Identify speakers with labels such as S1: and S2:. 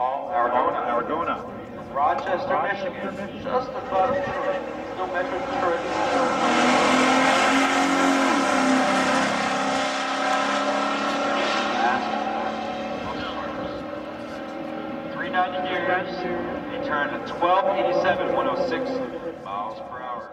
S1: Call Aragona.
S2: Aragona.
S1: Rochester, Michigan. Just above Detroit. Still Metro Detroit. Three ninety degrees. They turn to twelve eighty seven, one oh six miles per hour.